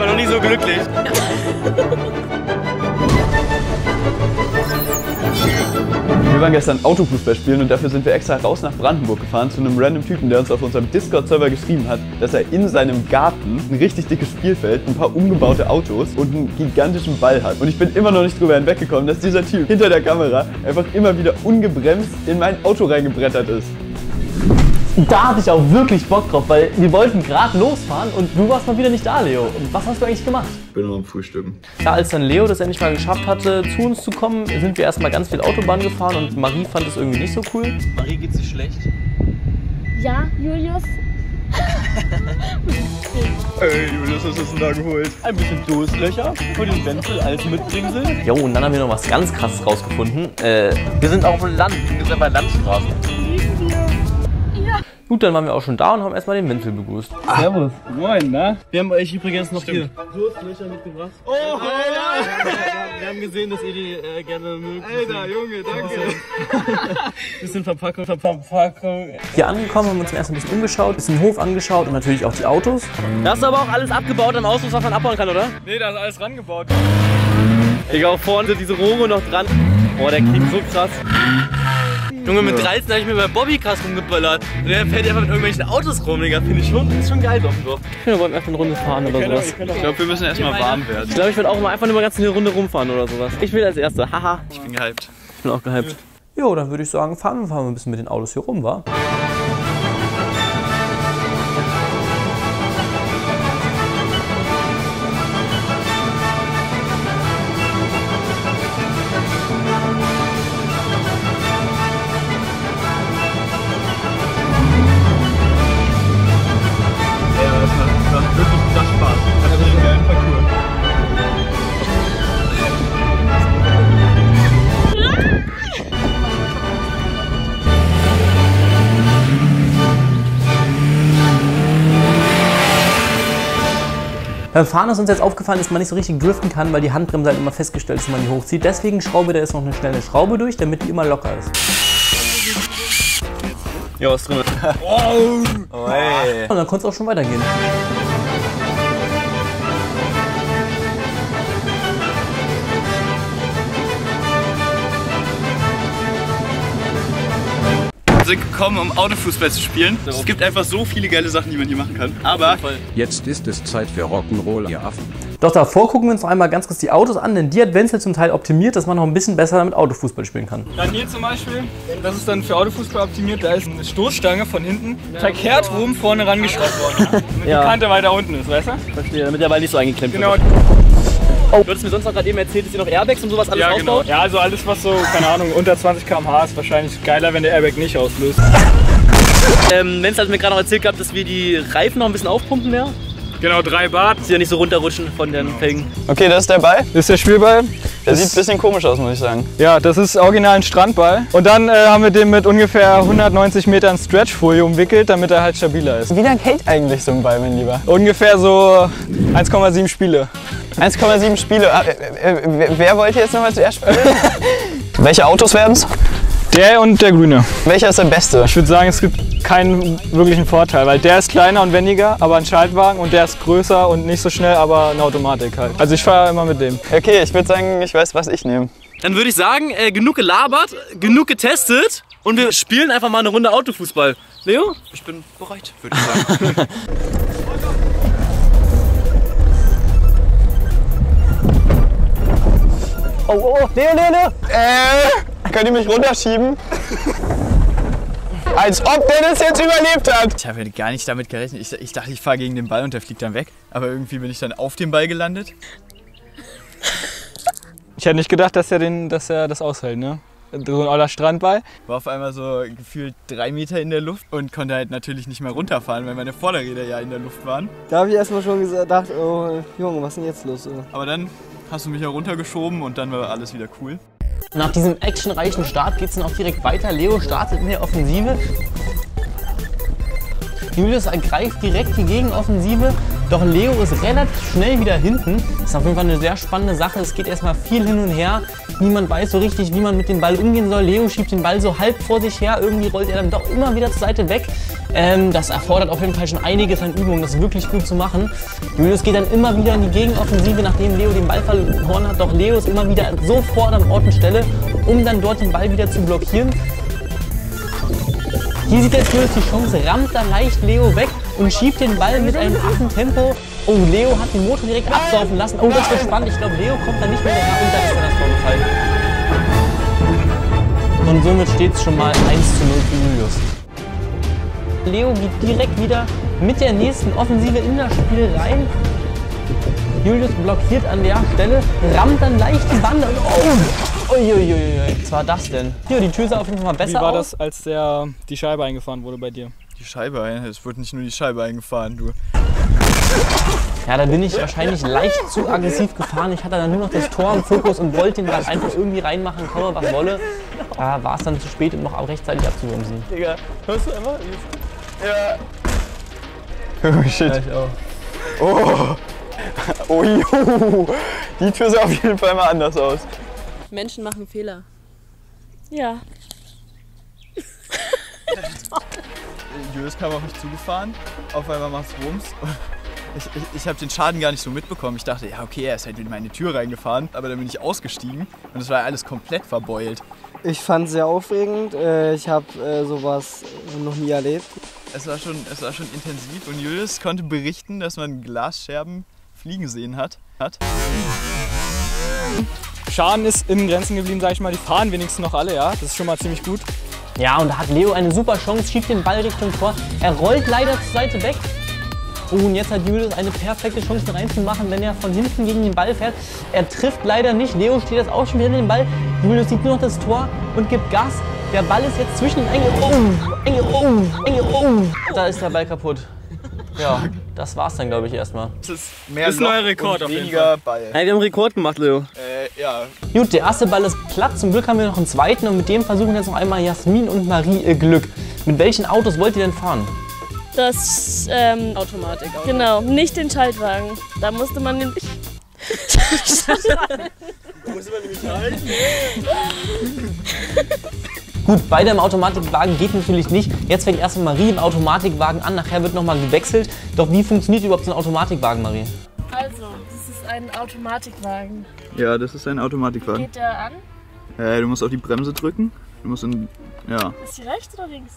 war noch nie so glücklich. Wir waren gestern Autofußball spielen und dafür sind wir extra raus nach Brandenburg gefahren zu einem random Typen, der uns auf unserem Discord-Server geschrieben hat, dass er in seinem Garten ein richtig dickes Spielfeld, ein paar umgebaute Autos und einen gigantischen Ball hat. Und ich bin immer noch nicht drüber hinweggekommen, dass dieser Typ hinter der Kamera einfach immer wieder ungebremst in mein Auto reingebrettert ist. Da hatte ich auch wirklich Bock drauf, weil wir wollten gerade losfahren und du warst mal wieder nicht da, Leo. Und was hast du eigentlich gemacht? Ich bin nur am Frühstücken. Ja, als dann Leo das endlich mal geschafft hatte, zu uns zu kommen, sind wir erstmal ganz viel Autobahn gefahren und Marie fand es irgendwie nicht so cool. Marie geht's dir schlecht? Ja, Julius. Ey, Julius, was hast du denn da geholt? Ein bisschen Durstlöcher für den Wenzel als Mitbringsel. Jo, und dann haben wir noch was ganz krasses rausgefunden. Äh, wir sind auf dem Land, wir sind bei Landstraßen. Gut, dann waren wir auch schon da und haben erstmal den Wenzel begrüßt. Servus. Moin, na? Wir haben euch übrigens noch Stimmt. hier Durstlöcher mitgebracht. Oh, Wir haben gesehen, dass ihr die äh, gerne mögt. Alter, Junge, danke. Bisschen Verpackung, Verpackung. Hier angekommen, haben wir uns erst ein bisschen umgeschaut, bisschen den Hof angeschaut und natürlich auch die Autos. Das ist aber auch alles abgebaut am Ausfluss, was man abbauen kann, oder? Nee, da ist alles rangebaut. Auch vorne sind diese Rohre noch dran. Boah, der klingt so krass. Junge, mit 13 habe ich mir bei Bobby krass rumgeböllert. Und der fährt einfach mit irgendwelchen Autos rum, Digga. Finde ich schon, ist schon geil auf dem Dorf. Wir wollen einfach eine Runde fahren oder sowas. Ich glaube, wir müssen erstmal warm werden. Ich glaube, ich würde auch mal einfach nur mal ganz eine Runde rumfahren oder sowas. Ich will als Erster. Haha. Ich bin gehypt. Ich bin auch gehypt. Jo, dann würde ich sagen, fahren wir fahren wir ein bisschen mit den Autos hier rum, wa? Beim Fahren ist uns jetzt aufgefallen, dass man nicht so richtig driften kann, weil die Handbremse halt immer festgestellt ist, wenn man die hochzieht. Deswegen schrauben wir da jetzt noch eine schnelle Schraube durch, damit die immer locker ist. Ja, was drin? Oh, ey. Und dann konnte es auch schon weitergehen. Sind gekommen, um Autofußball zu spielen. Es gibt einfach so viele geile Sachen, die man hier machen kann. Aber Jetzt ist es Zeit für Rock'n'Roll, ihr Affen. Doch davor gucken wir uns noch einmal ganz kurz die Autos an, denn die hat Wenzel zum Teil optimiert, dass man noch ein bisschen besser damit Autofußball spielen kann. Dann hier zum Beispiel, das ist dann für Autofußball optimiert, da ist eine Stoßstange von hinten verkehrt rum vorne rangeschraubt worden. Damit Ja. die Kante weiter unten ist, weißt du? Verstehe, damit der Ball nicht so eingeklemmt Genau. wird. Oh, du hattest mir sonst noch gerade eben erzählt, dass ihr noch Airbags und sowas alles Ja, genau. aufbaut. Ja, also alles, was so, keine Ahnung, unter 20 km/h ist wahrscheinlich geiler, wenn der Airbag nicht auslöst. Ähm, Wenzel hat mir gerade noch erzählt gehabt, dass wir die Reifen noch ein bisschen aufpumpen mehr. Genau, drei Bart. Dass sie ja nicht so runterrutschen von den Felgen. Okay, das ist der Ball. Das ist der Spielball. Der sieht ein bisschen komisch aus, muss ich sagen. Ja, das ist original ein Strandball. Und dann äh, haben wir den mit ungefähr 190 Metern Stretchfolie umwickelt, damit er halt stabiler ist. Wie lange hält eigentlich so ein Ball, mein Lieber? Ungefähr so 1,7 Spiele. 1,7 Spiele. Ah, äh, äh, wer- wollte jetzt nochmal zuerst spielen? Welche Autos werden's? Der und der grüne. Welcher ist der beste? Ich würde sagen, es gibt keinen wirklichen Vorteil, weil der ist kleiner und wendiger, aber ein Schaltwagen und der ist größer und nicht so schnell, aber eine Automatik halt. Also ich fahre immer mit dem. Okay, ich würde sagen, ich weiß, was ich nehme. Dann würde ich sagen, äh, genug gelabert, genug getestet und wir spielen einfach mal eine Runde Autofußball. Leo? Ich bin bereit, würde ich sagen. Oh, oh, oh, Leo, Leo, Leo! äh, könnt ihr mich runterschieben? Als ob der das jetzt überlebt hat. Ich habe gar nicht damit gerechnet. Ich, ich dachte, ich fahre gegen den Ball und der fliegt dann weg. Aber irgendwie bin ich dann auf dem Ball gelandet. Ich hätte nicht gedacht, dass er, den, dass er das aushält, ne? So ein oller Strandball. War auf einmal so gefühlt drei Meter in der Luft und konnte halt natürlich nicht mehr runterfahren, weil meine Vorderräder ja in der Luft waren. Da habe ich erstmal schon gedacht, oh Junge, was ist denn jetzt los? Aber dann hast du mich ja runtergeschoben und dann war alles wieder cool. Nach diesem actionreichen Start geht es dann auch direkt weiter. Leo startet in der Offensive. Julius ergreift direkt die Gegenoffensive. Doch Leo ist relativ schnell wieder hinten. Das ist auf jeden Fall eine sehr spannende Sache. Es geht erstmal viel hin und her. Niemand weiß so richtig, wie man mit dem Ball umgehen soll. Leo schiebt den Ball so halb vor sich her. Irgendwie rollt er dann doch immer wieder zur Seite weg. Ähm, das erfordert auf jeden Fall schon einiges an Übung, das wirklich gut zu machen. Julius geht dann immer wieder in die Gegenoffensive, nachdem Leo den Ball verloren hat. Doch Leo ist immer wieder sofort am Ort und Stelle, um dann dort den Ball wieder zu blockieren. Hier sieht jetzt Julius die Chance, rammt da leicht Leo weg und schiebt den Ball mit einem Affentempo. Oh, Leo hat den Motor direkt absaufen lassen. Oh, das wird spannend. Ich glaube, Leo kommt da nicht mehr her und da ist dann das Tor gefallen. Und somit steht es schon mal 1 zu 0 für Julius. Leo geht direkt wieder mit der nächsten Offensive in das Spiel rein. Julius blockiert an der Stelle, rammt dann leicht die Bande. Oh, uiuiui, was war das denn? Hier, die Tür sah auf jeden Fall mal besser Wie war aus. das, als der, die Scheibe eingefahren wurde bei dir? Die Scheibe ein. Es wurde nicht nur die Scheibe eingefahren, du. Ja, da bin ich wahrscheinlich leicht zu aggressiv gefahren. Ich hatte dann nur noch das Tor im Fokus und wollte den Ball einfach irgendwie reinmachen, komme was wolle. Da war es dann zu spät, um noch auch rechtzeitig abzubremsen. Digga, hörst du immer? Ja. Oh shit. Oh. Oh jo. Die Tür sah auf jeden Fall mal anders aus. Menschen machen Fehler. Ja. Julius kam auf mich zugefahren, auf einmal macht's Rums. Ich, ich, ich habe den Schaden gar nicht so mitbekommen. Ich dachte, ja okay, er ist halt in meine Tür reingefahren, aber dann bin ich ausgestiegen und es war alles komplett verbeult. Ich fand es sehr aufregend. Äh, Ich habe äh, sowas noch nie erlebt. Es war, schon, es war schon intensiv und Julius konnte berichten, dass man Glasscherben fliegen sehen hat. hat. Schaden ist in Grenzen geblieben, sag ich mal. Die fahren wenigstens noch alle, ja. Das ist schon mal ziemlich gut. Ja, und da hat Leo eine super Chance, schiebt den Ball Richtung Tor. Er rollt leider zur Seite weg. Und jetzt hat Julius eine perfekte Chance ihn reinzumachen, wenn er von hinten gegen den Ball fährt. Er trifft leider nicht. Leo steht jetzt auch schon wieder in den Ball. Julius sieht nur noch das Tor und gibt Gas. Der Ball ist jetzt zwischen den Engel. Oh, Engel, oh, Engel, oh. Da ist der Ball kaputt. Ja, das war's dann, glaube ich, erstmal. Es ist mehr Ist ein neuer Loch Rekord und auf jeden weniger Ball. Hey, wir haben einen Rekord gemacht, Leo. Äh, ja, Gut, der erste Ball ist platt. Zum Glück haben wir noch einen zweiten und mit dem versuchen jetzt noch einmal Jasmin und Marie ihr Glück. Mit welchen Autos wollt ihr denn fahren? Das, ähm, Automatik. Auto. genau, nicht den Schaltwagen. Da musste man nämlich. Gut, beide im Automatikwagen geht natürlich nicht. Jetzt fängt erstmal Marie im Automatikwagen an, nachher wird nochmal gewechselt. Doch wie funktioniert überhaupt so ein Automatikwagen, Marie? Also, ein Automatikwagen. ja, das ist ein Automatikwagen. Geht der an? Äh, du musst auf die Bremse drücken. Du musst in, ja, Ist die rechts oder links?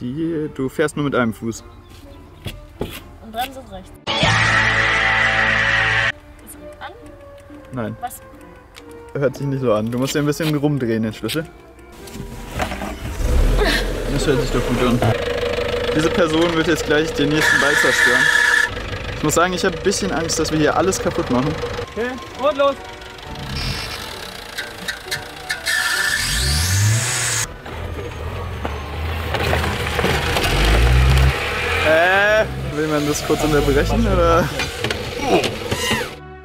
die, du fährst nur mit einem Fuß. Und Bremse ist rechts. Ist an? Nein, Was? hört sich nicht so an. Du musst dir ein bisschen rumdrehen, den Schlüssel. Das hört sich doch gut an. Diese Person wird jetzt gleich den nächsten Ball zerstören. Ich muss sagen, ich habe ein bisschen Angst, dass wir hier alles kaputt machen. Okay, und los. Äh, will man das kurz unterbrechen oder?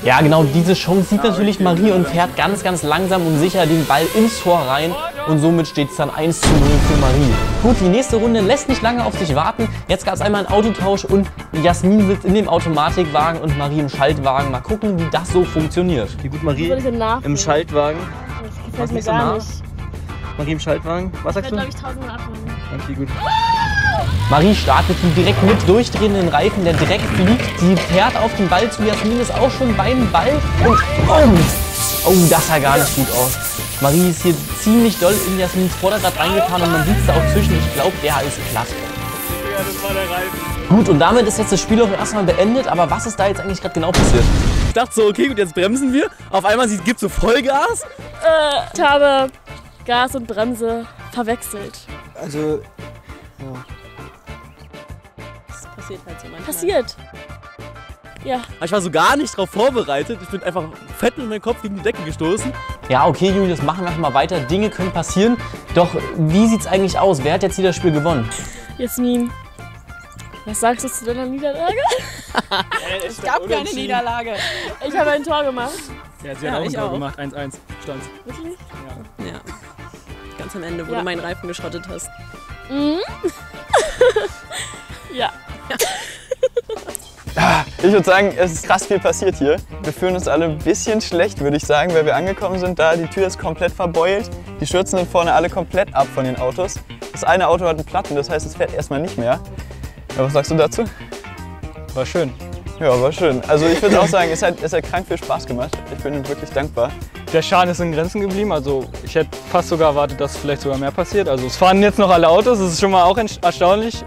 Ja, genau diese Chance sieht natürlich Marie und fährt ganz, ganz langsam und sicher den Ball ins Tor rein. Und somit steht es dann 1 zu 0 für Marie. Gut, die nächste Runde lässt nicht lange auf sich warten. Jetzt gab es einmal einen Autotausch und Jasmin sitzt in dem Automatikwagen und Marie im Schaltwagen. Mal gucken, wie das so funktioniert. Wie gut Marie ich nach? im Schaltwagen. Das gefällt Was mir gar nah? nicht. Marie im Schaltwagen. Was Ich sagst du? glaube ich, tausendmal abholen. Okay, gut. Marie startet direkt mit durchdrehenden Reifen, der direkt fliegt. Sie fährt auf den Ball zu. Jasmin ist auch schon beim Ball. Und oh, oh das sah gar nicht gut aus. Marie ist hier ziemlich doll in Jasmins Vorderrad reingefahren und man sieht es da auch zwischen. Ich glaube, der ist platt. Gut, und damit ist jetzt das Spiel auch erstmal beendet. Aber was ist da jetzt eigentlich gerade genau passiert? Ich dachte so, okay, gut, jetzt bremsen wir. Auf einmal gibt es so Vollgas. Äh, ich habe Gas und Bremse verwechselt. Also, Das passiert halt so manchmal. Passiert. Ja, Aber Ich war so gar nicht drauf vorbereitet. Ich bin einfach fett mit meinem Kopf gegen die Decke gestoßen. Ja, okay, Julius, machen wir mal weiter. Dinge können passieren. Doch wie sieht's eigentlich aus? Wer hat jetzt hier das Spiel gewonnen? Jasmin. Was sagst du zu deiner Niederlage? Es gab keine Niederlage. Ich habe ein Tor gemacht. Ja, sie Ja, hat auch ein ich Tor auch. gemacht. 1-1. Stand. Wirklich? Ja. Ganz am Ende, wo Ja. du meinen Reifen geschrottet hast. Mhm. ja. Ich würde sagen, es ist krass viel passiert hier. Wir fühlen uns alle ein bisschen schlecht, würde ich sagen, weil wir angekommen sind da. Die Tür ist komplett verbeult. Die Schürzen sind vorne alle komplett ab von den Autos. Das eine Auto hat einen Platten, das heißt, es fährt erstmal nicht mehr. Ja, was sagst du dazu? War schön. Ja, war schön. Also ich würde auch sagen, es hat, es hat krank viel Spaß gemacht. Ich bin wirklich dankbar. Der Schaden ist in Grenzen geblieben. Also ich hätte fast sogar erwartet, dass vielleicht sogar mehr passiert. Also es fahren jetzt noch alle Autos, das ist schon mal auch erstaunlich.